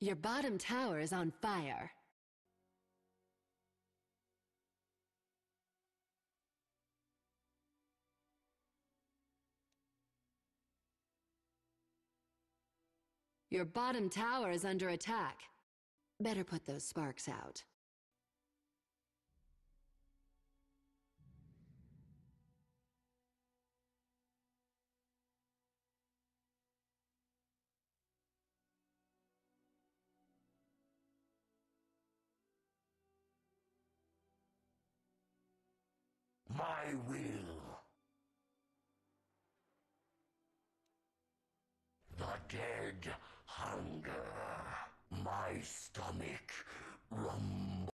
Your bottom tower is on fire. Your bottom tower is under attack. Better put those sparks out. My will. The dead hunger. My